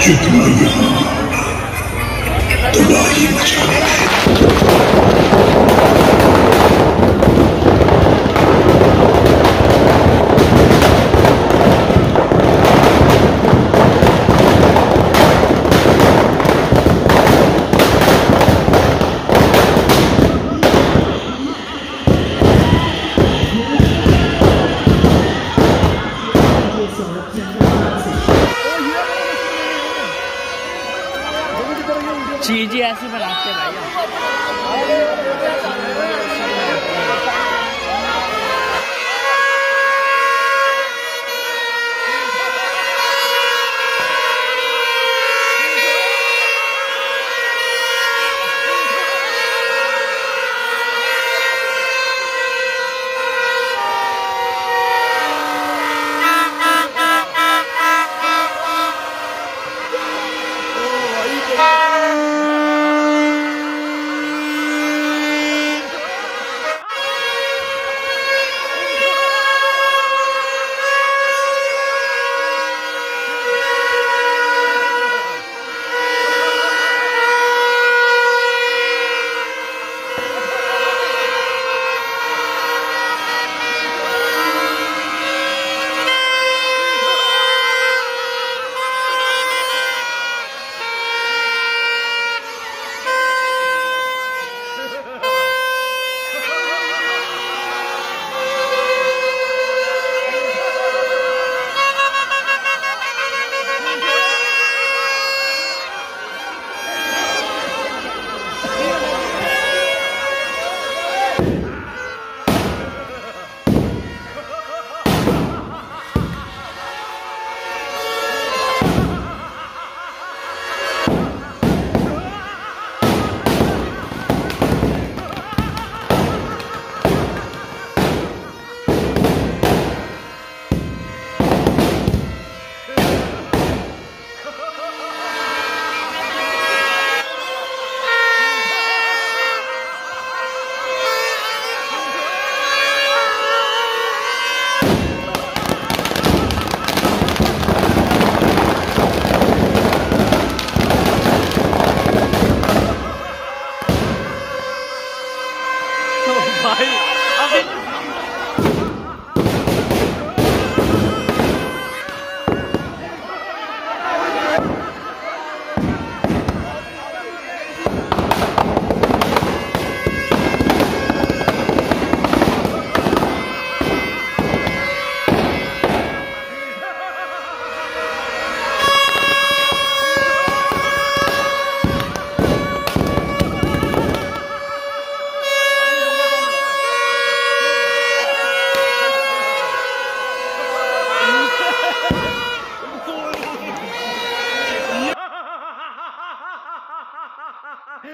युद्ध में यहाँ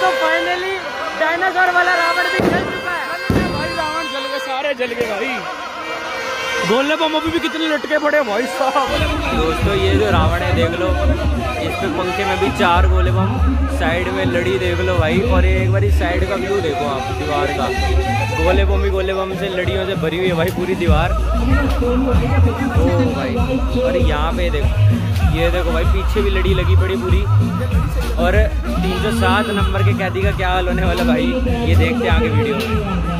दोस्तों फाइनली डायनासोर वाला रावण भी जल चुका है। भाई रावण जल गए सारे जल गए भाई। गोले बम अभी भी कितने लटके पड़े भाई साहब। दोस्तों ये जो रावण है देख लो। इस पे पंखे में भी चार गोले बम, साइड में लड़ी देख लो भाई, और ये एक बार साइड का व्यू देखो आप, दीवार का। गोले बम ही गोले बम से लड़ियों से भरी हुई है भाई पूरी दीवार। ओ भाई, और यहाँ पे देखो, ये देखो भाई, पीछे भी लड़ी लगी पड़ी पूरी। और 307 नंबर के कैदी का क्या हाल होने वाला भाई, ये देखते हैं आगे वीडियो। में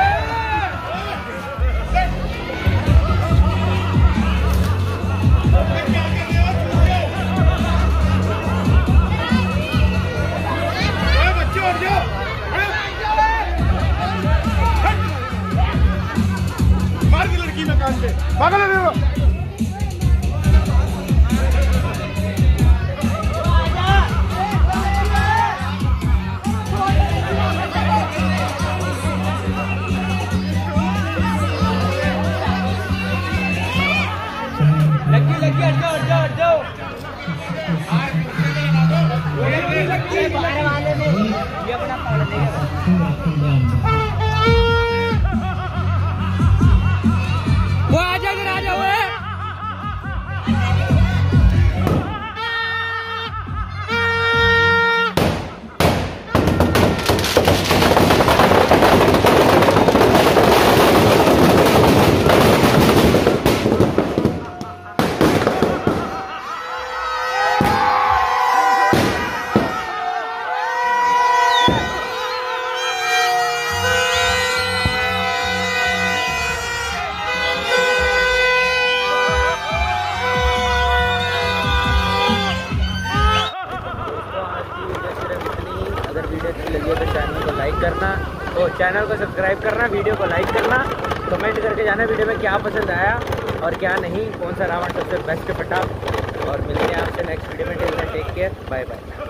चैनल को सब्सक्राइब करना, वीडियो को लाइक करना कमेंट करके जाना वीडियो में क्या पसंद आया और क्या नहीं, कौन सा रावण सबसे बेस्ट पटा। और मिलते हैं आपसे नेक्स्ट वीडियो में। Take care bye bye